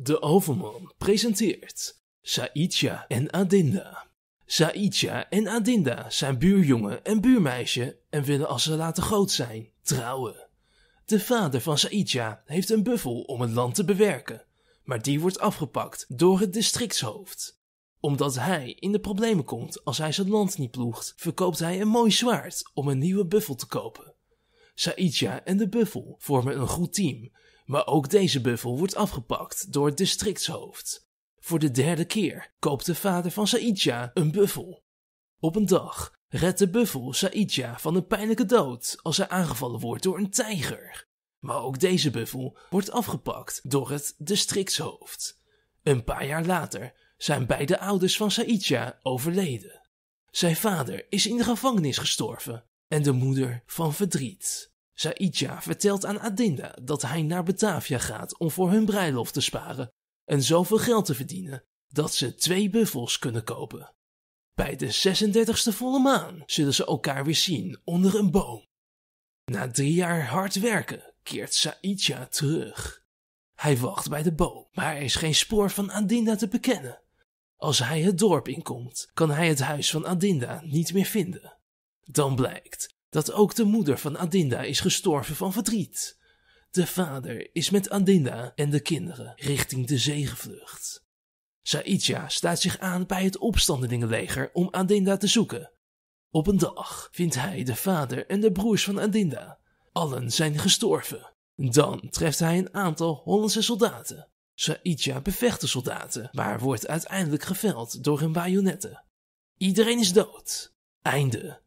De Overman presenteert Saidja en Adinda. Saidja en Adinda zijn buurjongen en buurmeisje en willen als ze later groot zijn trouwen. De vader van Saidja heeft een buffel om het land te bewerken, maar die wordt afgepakt door het districtshoofd. Omdat hij in de problemen komt als hij zijn land niet ploegt, verkoopt hij een mooi zwaard om een nieuwe buffel te kopen. Saidja en de buffel vormen een goed team, maar ook deze buffel wordt afgepakt door het districtshoofd. Voor de derde keer koopt de vader van Saidja een buffel. Op een dag redt de buffel Saidja van een pijnlijke dood als hij aangevallen wordt door een tijger. Maar ook deze buffel wordt afgepakt door het districtshoofd. Een paar jaar later zijn beide ouders van Saidja overleden. Zijn vader is in de gevangenis gestorven en de moeder van verdriet. Saidja vertelt aan Adinda dat hij naar Batavia gaat om voor hun bruiloft te sparen en zoveel geld te verdienen dat ze twee buffels kunnen kopen. Bij de 36e volle maan zullen ze elkaar weer zien onder een boom. Na drie jaar hard werken keert Saidja terug. Hij wacht bij de boom, maar er is geen spoor van Adinda te bekennen. Als hij het dorp inkomt, kan hij het huis van Adinda niet meer vinden. Dan blijkt dat ook de moeder van Adinda is gestorven van verdriet. De vader is met Adinda en de kinderen richting de zee gevlucht. Saidja staat zich aan bij het opstandelingenleger om Adinda te zoeken. Op een dag vindt hij de vader en de broers van Adinda. Allen zijn gestorven. Dan treft hij een aantal Hollandse soldaten. Saidja bevecht de soldaten, maar wordt uiteindelijk geveld door hun bajonetten. Iedereen is dood. Einde.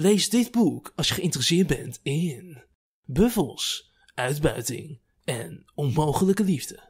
Lees dit boek als je geïnteresseerd bent in buffels, uitbuiting en onmogelijke liefde.